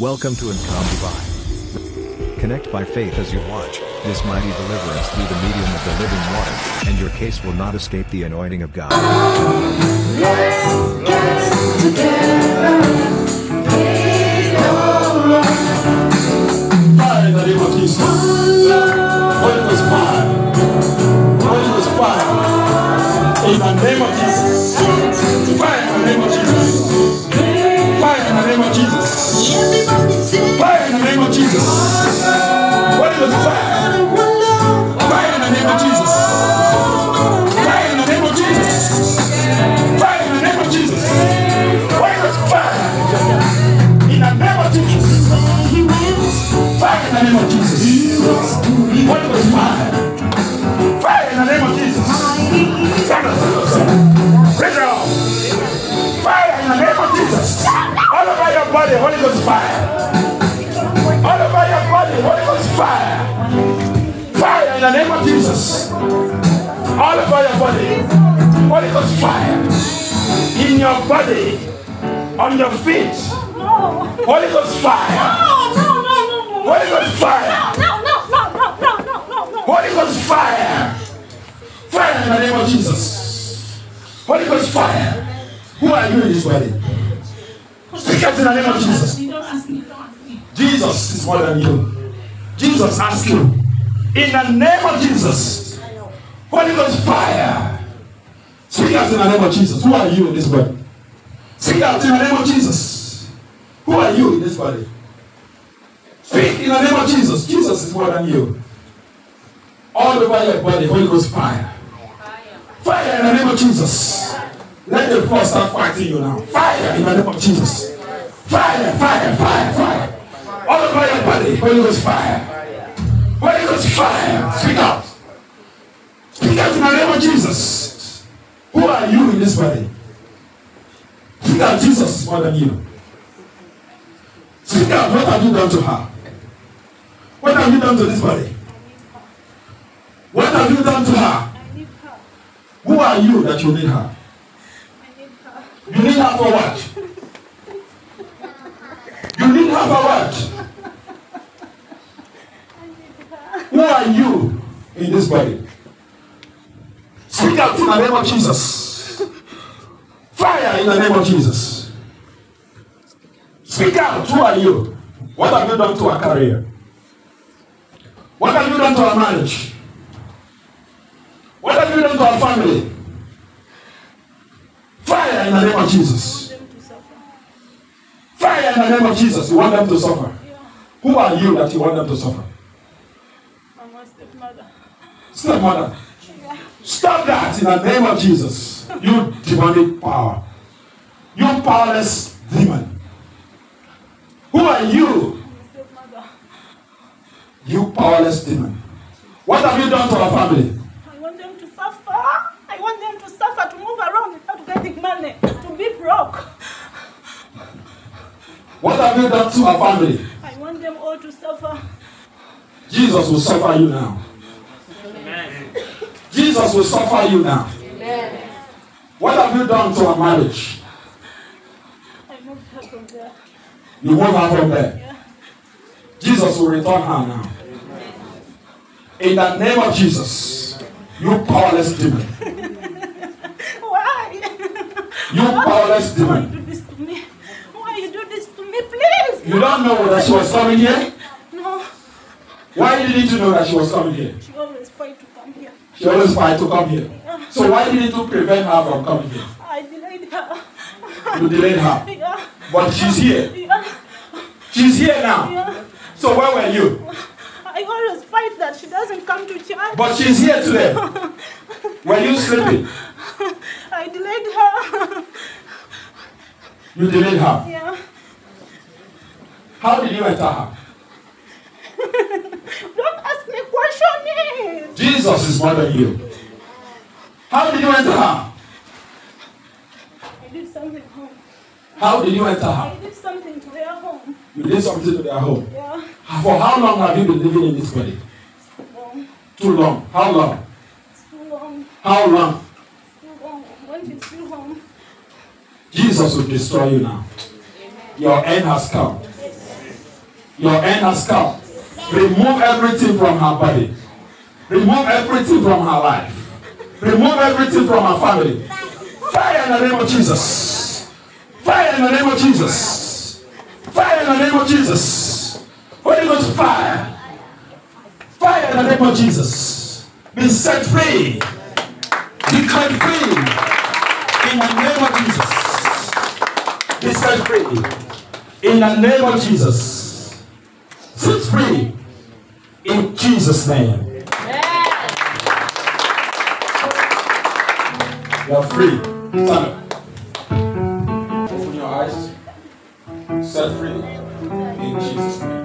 Welcome to AGCOM Dubai. Connect by faith as you watch this mighty deliverance through the medium of the living water, and your case will not escape the anointing of God. Let's get together. Praise the Lord. Fire in the name of Jesus. Holy Ghost fire. Holy Ghost fire. In the name of Jesus. Body, Holy Ghost fire. All over your body, Holy Ghost fire. Fire in the name of Jesus. All over your body, Holy Ghost fire. In your body, on your feet, Holy Ghost fire. Holy Ghost fire. Holy Ghost fire. Fire in the name of Jesus. Holy Ghost fire. Who are you in this wedding? Out in the name of Jesus. Jesus is more than you. Jesus asked you. In the name of Jesus. Holy Ghost fire. Speak out in the name of Jesus. Who are you in this wedding? Speak out in the name of Jesus. Who are you in this body? Speak in the name of Jesus. Jesus is more than you. All over your body, Holy Ghost fire. Fire in the name of Jesus. Let the force start fighting you now. Fire in the name of Jesus. Fire, fire, fire, fire. All over your body, Holy Ghost fire. Holy Ghost fire. Speak out. Speak out in the name of Jesus. Who are you in this body? Speak out, Jesus more than you. Speak out, what have you done to her? What have you done to this body? What have you done to her? Who are you that you need her. You need her for what? You need her for what? Who are you in this body? Speak out in the name of Jesus. Fire in the name of Jesus. Speak out. Who are you? What have you done to our career? What have you done to our marriage? What have you done to our family? Fire in the name of Jesus. Fire in the name of Jesus. You want them to suffer. Who are you that you want them to suffer? A stepmother. Stepmother. Stop that in the name of Jesus. You demonic power. You powerless demon. Who are you? I'm a stepmother. You powerless demon. What have you done to our family? I want them to suffer. I want them to suffer, to move around without getting money, to be broke. What have you done to our family? I want them all to suffer. Jesus will suffer you now. Jesus will suffer you now. What have you done to our marriage? I moved her from there. You move her from there. Yeah. Jesus will return her now. In the name of Jesus, you powerless demon. Why? You powerless Why demon. you do this to me? Why you do this to me, please? You don't know that she was coming here? No. Why didn't you know that she was coming here? She always fight to come here. She always fight to come here. So why didn't you prevent her from coming here? I delayed her. You delayed her. Yeah. But she's here. Yeah. She's here now. Yeah. So where were you? I always fight that she doesn't come to church. But she's here today. Were you sleeping? I delayed her. You delayed her. yeah. How did you enter her? Jesus is more than you. How did you enter her? I did something home. How did you enter her? I did something to their home. You did something to their home. Yeah. For how long have you been living in this body? Um, Too long. How long? it's too long. How long? It's too long. When she's still home. Jesus will destroy you now. Your end has come. Your end has come. Remove everything from her body. Remove everything from her life. Remove everything from her family. Fire in the name of Jesus. Fire in the name of Jesus. Fire in the name of Jesus. Holy Ghost fire. Fire in the name of Jesus. Be set free. Be cut free. In the name of Jesus. Be set free. In the name of Jesus. Set free. In Jesus' name. You are free. Stand up. Open your eyes. Set free. In Jesus' name.